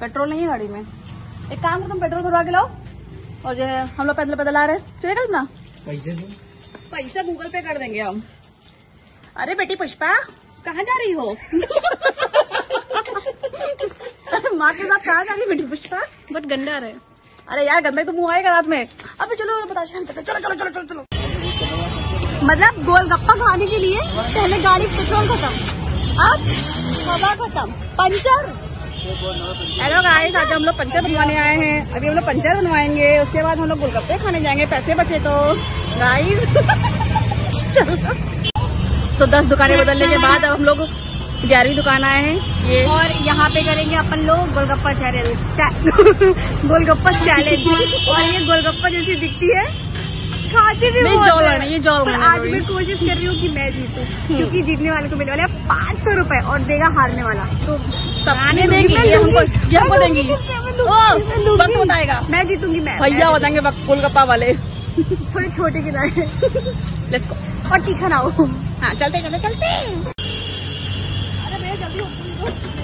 Petrol नहीं है गाड़ी में। एक काम करो तुम पेट्रोल भरवा के लाओ। और जो है हम लोग पैदल पैदल आ रहे हैं। चलेगा इतना पैसे पैसा गूगल पे कर देंगे हम। अरे बेटी पुष्पा। कहाँ जा रही हो? माँ के साथ कहाँ जा रही बेटी पुष्पा? बट गंदा रहे। अरे यार गंदा तो मुँह आएगा रात में। अबे चलो बता चलो चलो चलो चलो चलो चलो। मतलब गोलगप्पा खाने के लिए पहले गाड़ी पेट्रोल खत्म। अब हवा खत्म। पंचर। हेलो गाइस आज हम लोग पंचर बनवाने आए हैं। अभी हम लोग पंचर बनवाएँगे। उसके बाद हम लोग गोलगप्पे खाने जाएँगे। पैसे बचे तो। गाइस सो दस दुकानें बदलने के बाद अब हम लोग ग्यारहवीं दुकान आए हैं। ये। और यहाँ पे करेंगे अपन लोग गोलगप्पा चैलेंज गोलगप्पा चैलेंज और ये गोलगप्पा जैसी दिखती है। खाती भी बहुत ये आज मैं कोशिश कर रही हूँ कि मैं जीतूं क्योंकि जीतने वाले को मिलने वाले हैं पाँच सौ रूपए और देगा हारने वाला। तो सबने देंगी हमको वक्त बताएगा। मैं जीतूँगी मैं भैया बताएँगे गोलगप्पा वाले। थोड़े छोटे लेट्स गो और तीखा ना हो। हाँ चलते चलते चलते अरे भैया जल्दी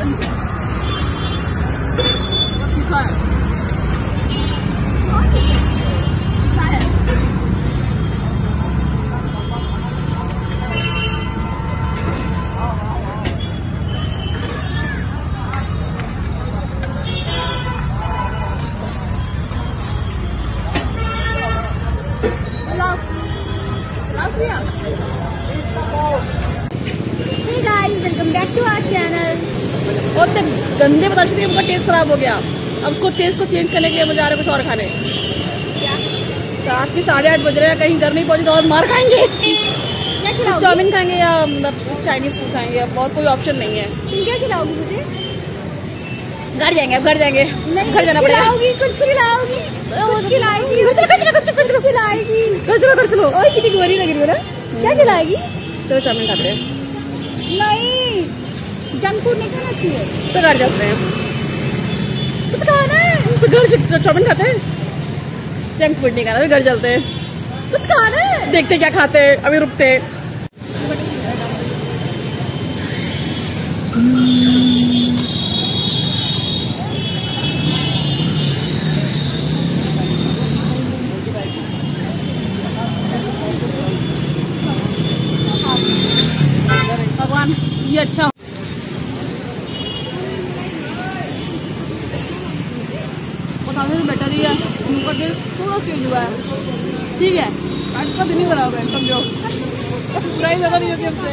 Hey guys, welcome back to our channel. और इतने गंदे बता चुके उनका टेस्ट खराब हो गया। अब उसको टेस्ट को चेंज करने के लिए मुझे आ रहा कुछ और खाने। रात के साढ़े आठ बज रहे हैं कहीं घर नहीं पहुँचे तो और मार खाएँगे। चाउमीन खाएँगे या मतलब चाइनीज़ फ़ूड खाएँगे अब और कोई ऑप्शन नहीं है। तुम क्या खिलाओगी मुझे? घर जाएँगे अब घर जाएँगे। घर जाना पड़ेगा। कुछ खिलाओगी। कुछ खिलाएगी। कुछ कुछ खिलाएगी। घर चलो घर चलो ओए कितनी गोरी लग रही हो ना। क्या खिलाएगी? चलो चाउमीन खाते हैं। नहीं। जंक फ़ूड नहीं खाना चाहिए। तो घर जाते हैं। कुछ खाना है तो घर खाते हैं जंक फ़ूड नहीं खाना घर चलते हैं। कुछ खाना है देखते क्या खाते हैं अभी रुकते हैं। भगवान ये अच्छा हो। ही है उनका दिल थोड़ा चेंज हुआ है ठीक है, आज का दिन ही बराबर है, समझो प्राइस ज़्यादा नहीं होती हमसे